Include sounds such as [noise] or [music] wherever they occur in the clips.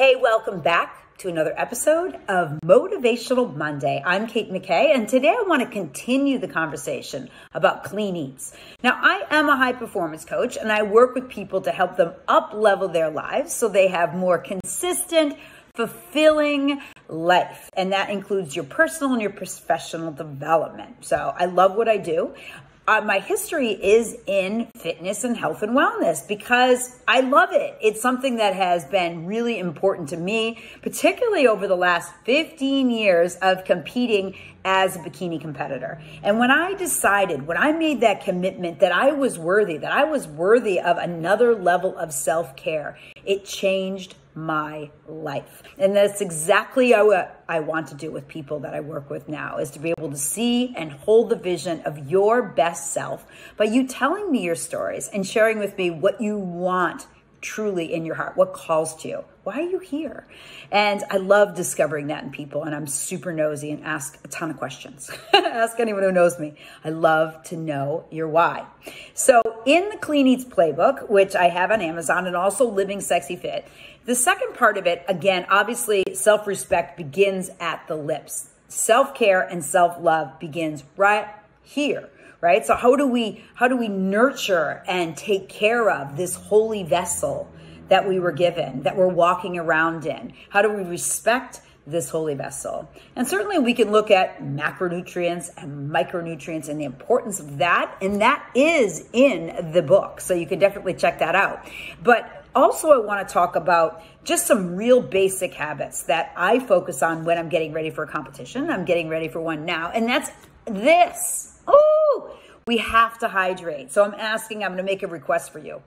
Hey, welcome back to another episode of Motivational Monday. I'm Kate McKay, and today I want to continue the conversation about clean eats. Now, I am a high performance coach, and I work with people to help them up level their lives so they have more consistent, fulfilling life. And that includes your personal and your professional development. So I love what I do uh, my history is in fitness and health and wellness because I love it. It's something that has been really important to me, particularly over the last 15 years of competing as a bikini competitor. And when I decided, when I made that commitment that I was worthy, that I was worthy of another level of self care, it changed my life. And that's exactly what I want to do with people that I work with now is to be able to see and hold the vision of your best self by you telling me your stories and sharing with me what you want truly in your heart, what calls to you. Why are you here? And I love discovering that in people, and I'm super nosy and ask a ton of questions. [laughs] ask anyone who knows me. I love to know your why. So, in the Clean Eats playbook, which I have on Amazon, and also Living Sexy Fit, the second part of it, again, obviously, self respect begins at the lips. Self care and self love begins right here right? So how do we how do we nurture and take care of this holy vessel that we were given that we're walking around in? How do we respect this holy vessel? And certainly we can look at macronutrients and micronutrients and the importance of that and that is in the book. So you can definitely check that out. But also i want to talk about just some real basic habits that i focus on when i'm getting ready for a competition. I'm getting ready for one now and that's this. Oh, we have to hydrate. So I'm asking, I'm going to make a request for you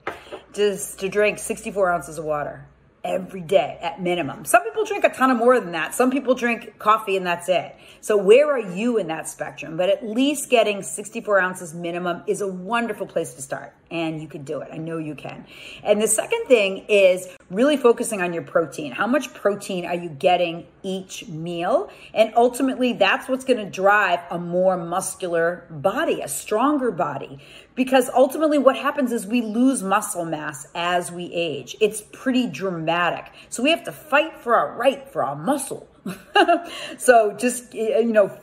just to drink 64 ounces of water every day at minimum. Some people drink a ton of more than that. Some people drink coffee and that's it. So where are you in that spectrum? But at least getting 64 ounces minimum is a wonderful place to start and you can do it. I know you can. And the second thing is really focusing on your protein. How much protein are you getting each meal? And ultimately that's what's going to drive a more muscular body, a stronger body. Because ultimately what happens is we lose muscle mass as we age. It's pretty dramatic. So we have to fight for our right, for our muscle. [laughs] so just, you know,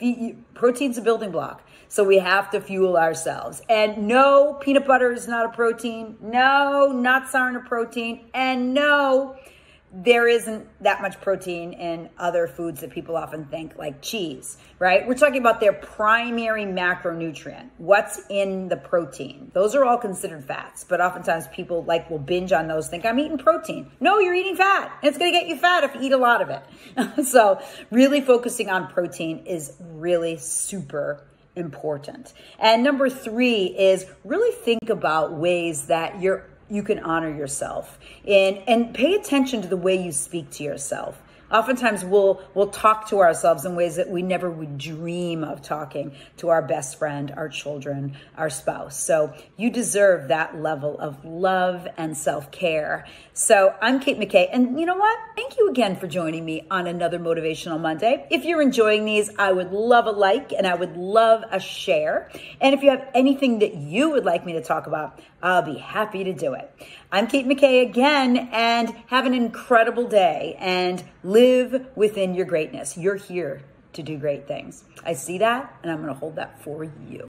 protein's a building block. So we have to fuel ourselves. And no, peanut butter is not a protein. No, nuts aren't a protein. And no, there isn't that much protein in other foods that people often think, like cheese, right? We're talking about their primary macronutrient. What's in the protein? Those are all considered fats, but oftentimes people like will binge on those, think I'm eating protein. No, you're eating fat. It's going to get you fat if you eat a lot of it. [laughs] so, really focusing on protein is really super important. And number three is really think about ways that you're you can honor yourself and and pay attention to the way you speak to yourself oftentimes we'll we'll talk to ourselves in ways that we never would dream of talking to our best friend our children our spouse. So you deserve that level of love and self-care. So i'm kate mckay and you know what? Thank you again for joining me on another motivational monday. If you're enjoying these i would love a like and i would love a share. And if you have anything that you would like me to talk about i'll be happy to do it. I'm kate mckay again and have an incredible day and live live within your greatness. You're here to do great things. I see that and I'm going to hold that for you.